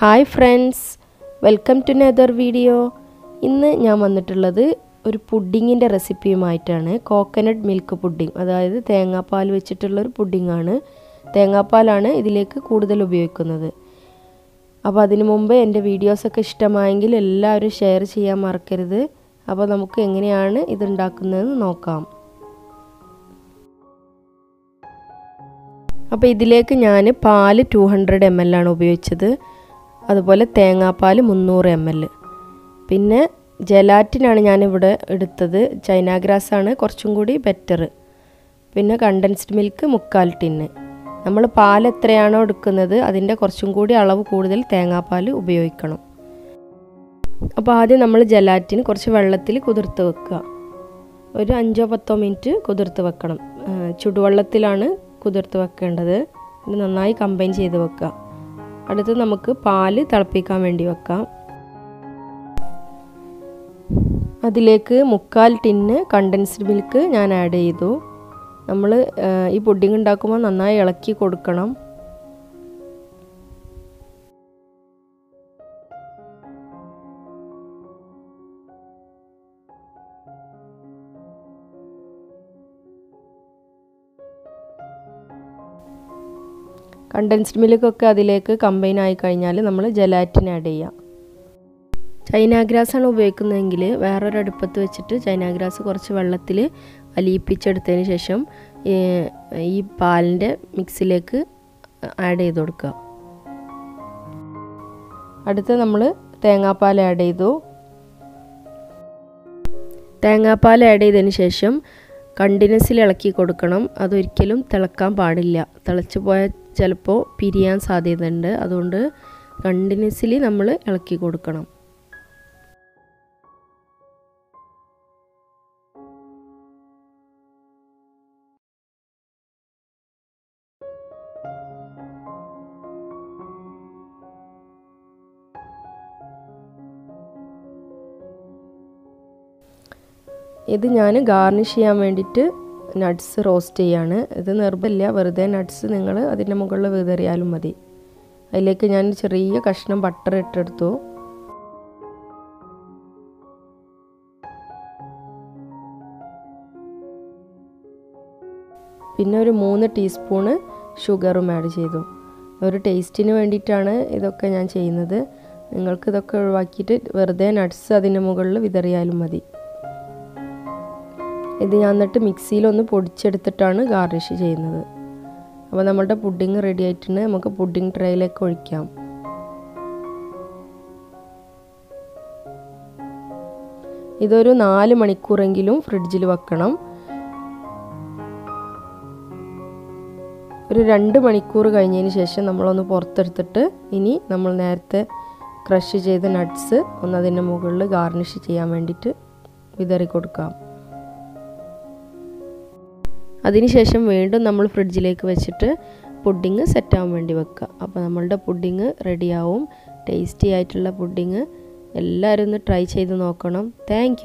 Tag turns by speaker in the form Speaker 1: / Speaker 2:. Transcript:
Speaker 1: Hi friends welcome to nether video. ഇന്ന് ഞാൻ വന്നിട്ടുള്ളത് ഒരു പുഡിങ്ങിന്റെ റെസിപ്പിയുമായിട്ടാണ്. കോക്കനട്ട് മിൽക്ക് പുഡിംഗ് അതായത് തേങ്ങാപ്പാൽ വെച്ചിട്ടുള്ള ഒരു പുഡിങ്ങാണ്. തേങ്ങാപ്പാലാണ് ഇതിലേക്ക് കൂടുതൽ ഉപയോഗിക്കുന്നത്. അപ്പോൾ അതിനു മുമ്പ് എന്റെ വീഡിയോസൊക്കെ ഇഷ്ടമായെങ്കിൽ എല്ലാവരും ഷെയർ ചെയ്യാൻ മറക്കരുത്. അപ്പോൾ നമുക്ക് എങ്ങനെയാണ് ഇതുണ്ടാക്കുന്നതെന്ന് നോക്കാം. അപ്പോൾ ഇതിലേക്ക് ഞാൻ പാൽ ടു ഹൺഡ്രഡ് എം എൽ ആണ് ഉപയോഗിച്ചത്. അതുപോലെ തേങ്ങാപ്പാൽ മുന്നൂറ് എം എൽ പിന്നെ ജലാറ്റിനാണ് ഞാനിവിടെ എടുത്തത്. ചൈന ഗ്രാസ് ആണ് കുറച്ചും കൂടി ബെറ്റർ പിന്നെ കണ്ടൻസ്ഡ് മിൽക്ക് മുക്കാൽ ടിന്ന് നമ്മൾ പാൽ എത്രയാണോ എടുക്കുന്നത് അതിന്റെ കുറച്ചും കൂടി അളവ് കൂടുതൽ തേങ്ങാപ്പാൽ ഉപയോഗിക്കണം. അപ്പോൾ ആദ്യം നമ്മൾ ജലാറ്റിൻ കുറച്ച് വെള്ളത്തിൽ കുതിർത്ത് വെക്കുക. ഒരു അഞ്ചോ പത്തോ മിനിറ്റ് കുതിർത്ത് വെക്കണം. ചുടുവെള്ളത്തിലാണ് കുതിർത്ത് വെക്കേണ്ടത്. നന്നായി കമ്പൈൻ ചെയ്ത് വെക്കുക. അടുത്ത് നമുക്ക് പാൽ തിളപ്പിക്കാൻ വേണ്ടി വെക്കാം. അതിലേക്ക് മുക്കാൽ ടിന്ന് കണ്ടൻസ്ഡ് മിൽക്ക് ഞാൻ ആഡ് ചെയ്തു. നമ്മൾ ഈ പുഡിംഗ് ഉണ്ടാക്കുമ്പോൾ നന്നായി ഇളക്കി കൊടുക്കണം. കണ്ടൻസ്ഡ് മിൽക്കൊക്കെ അതിലേക്ക് കമ്പൈൻ ആയി കഴിഞ്ഞാൽ നമ്മൾ ജലാറ്റിൻ ആഡ് ചെയ്യാം. ചൈന ഗ്രാസ് ആണ് ഉപയോഗിക്കുന്നതെങ്കിൽ വേറൊരു അടുപ്പത്ത് വെച്ചിട്ട് ചൈന ഗ്രാസ് കുറച്ച് വെള്ളത്തിൽ അലിയിപ്പിച്ചെടുത്തതിന് ശേഷം ഈ പാലിന്റെ മിക്സിലേക്ക് ആഡ് ചെയ്ത് കൊടുക്കുക. അടുത്ത് നമ്മൾ തേങ്ങാപ്പാൽ ആഡ് ചെയ്തു. തേങ്ങാപ്പാൽ ആഡ് ചെയ്തതിന് ശേഷം കണ്ടിന്യൂസിൽ ഇളക്കി കൊടുക്കണം. അതൊരിക്കലും തിളക്കാൻ പാടില്ല. തിളച്ചു പോയാൽ ചിലപ്പോൾ പിരിയാൻ സാധ്യതയുണ്ട്. അതുകൊണ്ട് കണ്ടിന്യൂസ്ലി നമ്മൾ ഇളക്കി കൊടുക്കണം. ഇത് ഞാൻ ഗാർണിഷ് ചെയ്യാൻ വേണ്ടിയിട്ട് നട്ട്സ് റോസ്റ്റ് ചെയ്യാണ്. ഇത് നിർബന്ധമില്ല വെറുതെ നട്ട്സ് നിങ്ങൾ അതിന്റെ മുകളിൽ വിതറിയാലും മതി. അതിലേക്ക് ഞാൻ ചെറിയ കഷ്ണം ബട്ടർ ഇട്ടെടുത്തു. പിന്നെ ഒരു മൂന്ന് ടീസ്പൂണ് ഷുഗറും ആഡ് ചെയ്തു. ഒരു ടേസ്റ്റിന് വേണ്ടിയിട്ടാണ് ഇതൊക്കെ ഞാൻ ചെയ്യുന്നത്. നിങ്ങൾക്ക് ഇതൊക്കെ ഒഴിവാക്കിയിട്ട് വെറുതെ നട്ട്സ് അതിന്റെ മുകളിൽ വിതറിയാലും മതി. ഇത് ഞാൻ എന്നിട്ട് മിക്സിയിലൊന്ന് പൊടിച്ചെടുത്തിട്ടാണ് ഗാർണിഷ് ചെയ്യുന്നത്. അപ്പോൾ നമ്മളുടെ പുഡിങ് റെഡി ആയിട്ടുണ്ട്. നമുക്ക് പുഡിങ് ട്രേയിലേക്ക് ഒഴിക്കാം. ഇതൊരു നാല് മണിക്കൂറെങ്കിലും ഫ്രിഡ്ജിൽ വെക്കണം. ഒരു രണ്ട് മണിക്കൂർ കഴിഞ്ഞതിന് ശേഷം നമ്മളൊന്ന് പുറത്തെടുത്തിട്ട് ഇനി നമ്മൾ നേരത്തെ ക്രഷ് ചെയ്ത നട്ട്സ് ഒന്ന് അതിന്റെ മുകളിൽ ഗാർണിഷ് ചെയ്യാൻ വേണ്ടിയിട്ട് വിതറി കൊടുക്കാം അതിനുശേഷം വീണ്ടും നമ്മൾ ഫ്രിഡ്ജിലേക്ക് വെച്ചിട്ട് പുഡിങ് സെറ്റാകാൻ വേണ്ടി വെക്കുക. അപ്പോൾ നമ്മളുടെ പുഡിങ് റെഡിയാവും. ടേസ്റ്റി ആയിട്ടുള്ള പുഡിങ് എല്ലാവരും ഒന്ന് ട്രൈ ചെയ്ത് നോക്കണം. താങ്ക്